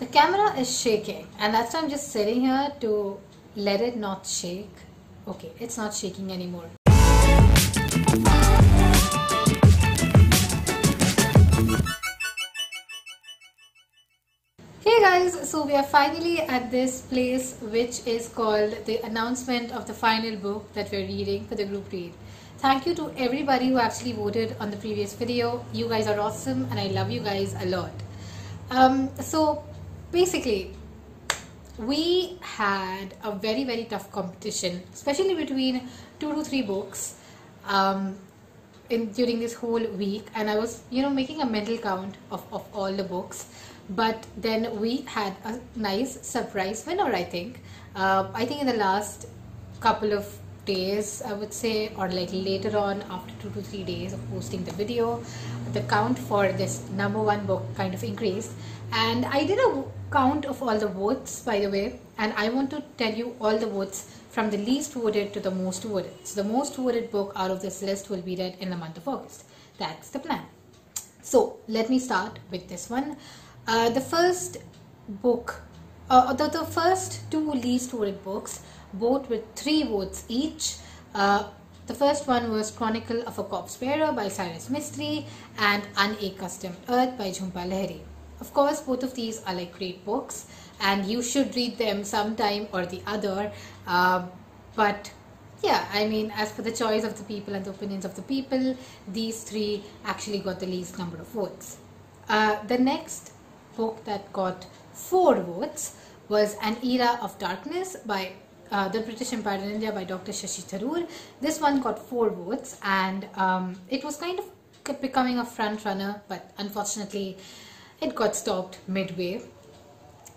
The camera is shaking and that's why I'm just sitting here to let it not shake. Okay, it's not shaking anymore. Hey guys, so we are finally at this place which is called the announcement of the final book that we're reading for the group read. Thank you to everybody who actually voted on the previous video. You guys are awesome and I love you guys a lot. Um, so basically, we had a very very tough competition, especially between two to three books um, in during this whole week, and I was you know making a mental count of, of all the books. But then we had a nice surprise winner, I think. Uh, I think in the last couple of days, I would say, or like later on after two to three days of posting the video, the count for this number one book kind of increased. And I did a count of all the votes, by the way, and I want to tell you all the votes from the least voted to the most voted. So the most voted book out of this list will be read in the month of August. That's the plan. So let me start with this one. Uh, the first book, uh, the, the first two least voted books, both with three votes each. Uh, the first one was Chronicle of a Corpse Bearer by Cyrus Mistry and Unaccustomed Earth by Jhumpa Lahiri. Of course, both of these are like great books and you should read them sometime or the other. Uh, but yeah, I mean, as for the choice of the people and the opinions of the people, these three actually got the least number of votes. Uh, the next book that got four votes was An Era of Darkness by uh, The British Empire in India by Dr. Shashi Tharoor. This one got four votes and um, it was kind of becoming a front runner, but unfortunately, it got stopped midway.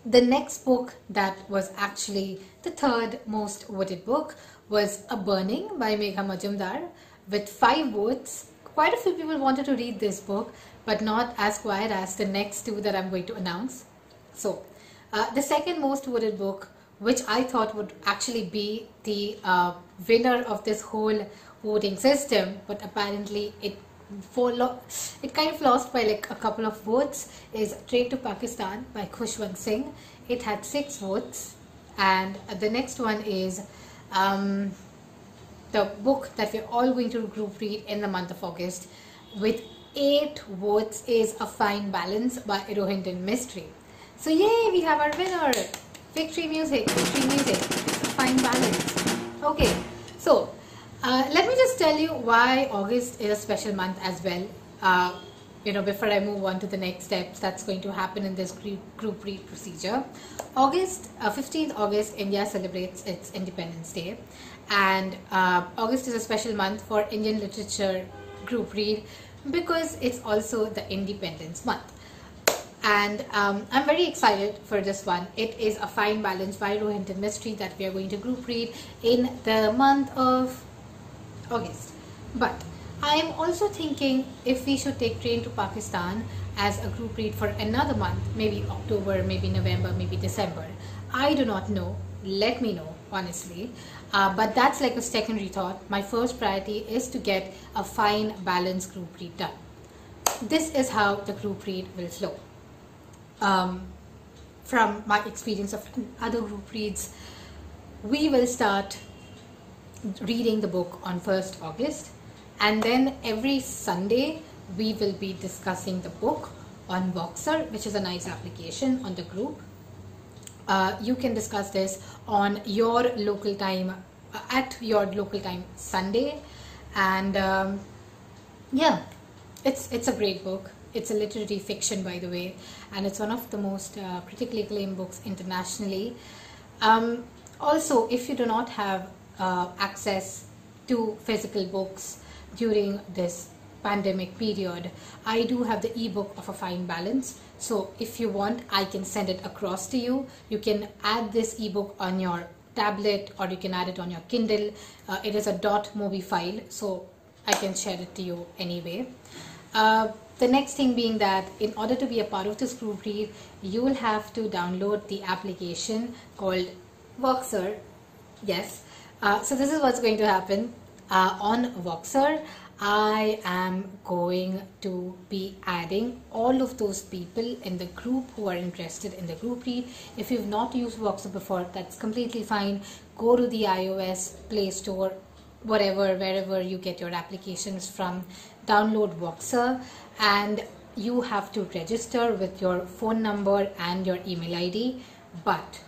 The next book that was actually the third most voted book was A Burning by Megha Majumdar with five votes. Quite a few people wanted to read this book, but not as quiet as the next two that I'm going to announce. So, uh, the second most voted book, which I thought would actually be the uh, winner of this whole voting system, but apparently it it kind of lost by like a couple of votes is Train to Pakistan by Khushwant Singh. It had six votes, and the next one is um, the book that we're all going to group read in the month of August with eight votes is A Fine Balance by Rohinton Mistry. So yay, we have our winner. Victory music, victory music. It's a fine balance. Okay, so uh, let me just tell you why August is a special month as well. Uh, you know, before I move on to the next steps that's going to happen in this group, group read procedure. August, uh, 15th August, India celebrates its Independence Day. And uh, August is a special month for Indian literature group read because it's also the Independence Month. And um, I'm very excited for this one. It is a fine balance by Rohinton Mistry that we are going to group read in the month of August. But I am also thinking if we should take Train to Pakistan as a group read for another month, maybe October, maybe November, maybe December. I do not know. Let me know, honestly. Uh, but that's like a secondary thought. My first priority is to get a fine, balanced group read done. This is how the group read will flow. Um, from my experience of other group reads, we will start reading the book on 1st August and then every Sunday we will be discussing the book on Voxer which is a nice application on the group. Uh, you can discuss this on your local time uh, at your local time Sunday and um, yeah it's it's a great book. It's a literary fiction by the way and it's one of the most uh, critically acclaimed books internationally. Um, also if you do not have uh, access to physical books during this pandemic period i do have the ebook of a fine balance. So if you want i can send it across to you. You can add this ebook on your tablet or you can add it on your kindle. Uh, it is a .dot .mobi file so i can share it to you anyway uh, the next thing being that in order to be a part of this group read you will have to download the application called Voxer yes uh, so this is what's going to happen uh, on Voxer. I am going to be adding all of those people in the group who are interested in the group read. If you've not used Voxer before, that's completely fine. Go to the iOS Play Store, whatever, wherever you get your applications from, download Voxer and you have to register with your phone number and your email ID. But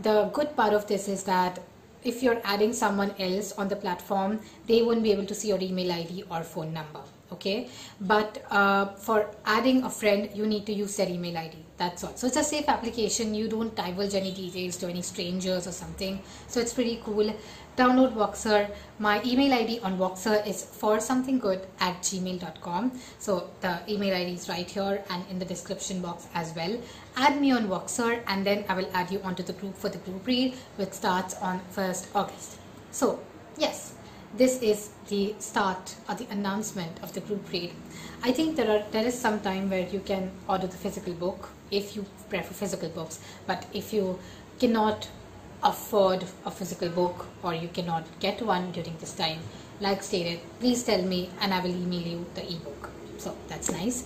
the good part of this is that if you're adding someone else on the platform, they won't be able to see your email ID or phone number. Okay, but uh, for adding a friend, you need to use their email ID. That's all. So it's a safe application. You don't divulge any details to any strangers or something. So it's pretty cool download Voxer. My email ID on Voxer is for something good at gmail.com. So the email ID is right here and in the description box as well. Add me on Voxer and then I will add you onto the group for the group read which starts on 1st August. So yes, this is the start or the announcement of the group read. I think there are there is some time where you can order the physical book if you prefer physical books, but if you cannot afford a physical book or you cannot get one during this time, like stated, please tell me and I will email you the ebook. So that's nice.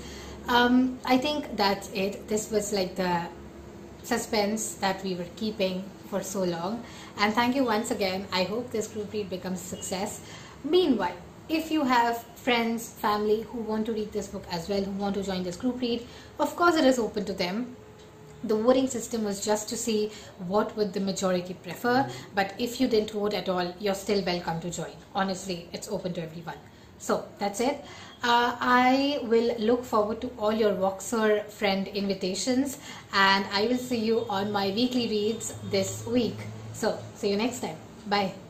Um, I think that's it. This was like the suspense that we were keeping for so long. And thank you once again. I hope this group read becomes a success. Meanwhile, if you have friends, family who want to read this book as well, who want to join this group read, of course it is open to them the voting system was just to see what would the majority prefer but if you didn't vote at all you're still welcome to join honestly it's open to everyone so that's it. Uh, I will look forward to all your Voxer friend invitations and I will see you on my weekly reads this week. So see you next time. Bye